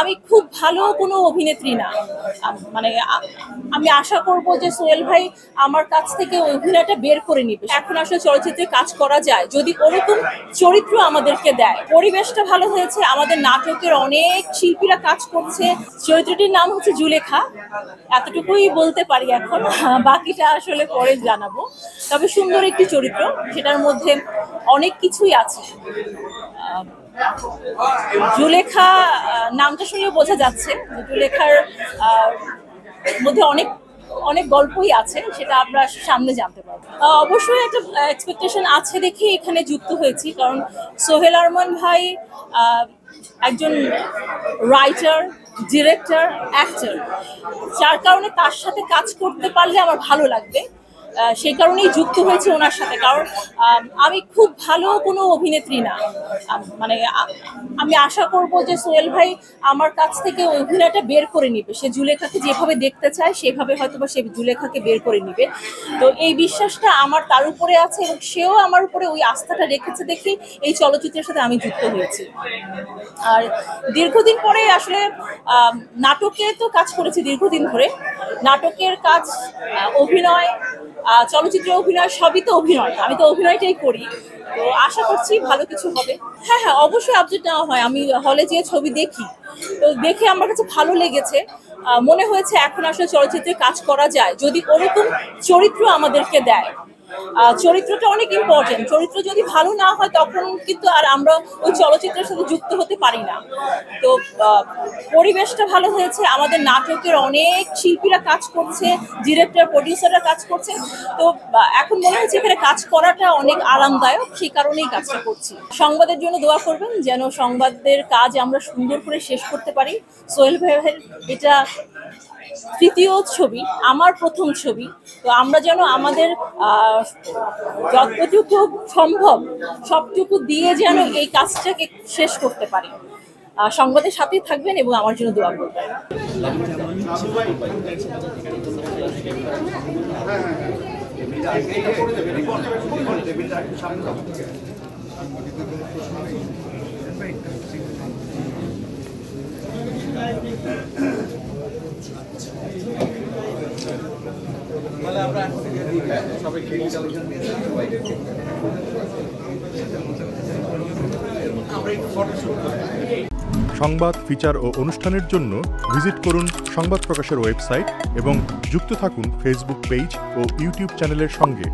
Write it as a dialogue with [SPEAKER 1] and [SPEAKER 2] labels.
[SPEAKER 1] আমি খুব ভালো কোনো অভিনেত্রী না। মানে আমি আশা করব যে সোহেল ভাই আমার কাছ থেকে অভিনয়টা বের করে নিবে। এখন আসলে চলচ্চিত্রে কাজ করা যায়। যদি ওরকম চরিত্র আমাদেরকে দেয়, পরিবেশটা ভালো হয়েছে, আমাদের নাটকের অনেক শিল্পীরা কাজ করছে। চরিত্রটির নাম হচ্ছে জুলেখা। এতটুকুই বলতে পারি এখন, বাকিটা আসলে পরে জানাব। তবে সুন্দর একটি চরিত্র, সেটার মধ্যে অনেক কিছুই আছে। জুলেখা নামটা শুনেও বোঝা যাচ্ছে। জুলেখার মধ্যে অনেক অনেক গল্পই আছে, সেটা আমরা সামনে জানতে পারব। অবশ্যই একটা এক্সপেকটেশন আছে দেখে এখানে যুক্ত হয়েছি, কারণ সোহেল আরমান ভাই একজন রাইটার ডিরেক্টর অ্যাক্টর যার কারণে তার সাথে কাজ করতে পারলে আমার ভালো লাগবে। সেই কারণেই যুক্ত হয়েছে ওনার সাথে। কারণ, আমি খুব ভালো কোনো অভিনেত্রী না। মানে আমি আশা করব যে সোহেল ভাই আমার কাছ থেকে অভিনয়টা বের করে নিবে। সে জুলেখাকে যেভাবে দেখতে চায়, সেভাবে হয়তো বা সে জুলেখাকে বের করে নিবে। তো এই বিশ্বাসটা আমার তার উপরে আছে এবং সেও আমার উপরে ওই আস্থাটা রেখেছে দেখি এই চলচ্চিত্রের সাথে আমি যুক্ত হয়েছি। আর দীর্ঘদিন পরে আসলে নাটকে তো কাজ করেছি দীর্ঘদিন ধরে। নাটকের কাজ অভিনয় চলচ্চিত্রে অভিনয় সবই তো অভিনয়, আমি তো অভিনয়টাই করি। তো আশা করছি ভালো কিছু হবে। হ্যাঁ হ্যাঁ অবশ্যই আপডেট নেওয়া হয়। আমি হলে যেয়ে ছবি দেখি। তো দেখে আমার কাছে ভালো লেগেছে। মনে হয়েছে এখন আসলে চলচ্চিত্রে কাজ করা যায়, যদি ওরকম চরিত্র আমাদেরকে দেয়। চরিত্রটা অনেক ইম্পর্টেন্ট চরিত্র যদি ভালো না হয়, তখন কিন্তু আর আমরা ওই চলচ্চিত্রের সাথে যুক্ত হতে পারি না। তো পরিবেশটা ভালো হয়েছে, আমাদের নাটকের অনেক শিল্পীরা কাজ করছে ডিরেক্টর প্রডিউসাররা কাজ করছে। তো এখন মনে হচ্ছে এখানে কাজ করাটা অনেক আরামদায়ক সেই কারণেই কাজটা করছি। সংবাদের জন্য দোয়া করবেন, যেন সংবাদের কাজ আমরা সুন্দর করে শেষ করতে পারি। সোহেল ভাইয়ের এটা তৃতীয় ছবি, আমার প্রথম ছবি। তো আমরা যেন আমাদের যতটুকু সম্ভব, সবটুকু দিয়ে যেন এই কাজটাকে শেষ করতে পারি। সংবাদের সাথেই থাকবেন এবং আমার জন্য দোয়া করবেন।
[SPEAKER 2] সংবাদ, ফিচার ও অনুষ্ঠানের জন্য ভিজিট করুন সংবাদ প্রকাশের ওয়েবসাইট এবং যুক্ত থাকুন ফেসবুক পেজ ও ইউটিউব চ্যানেলের সঙ্গে।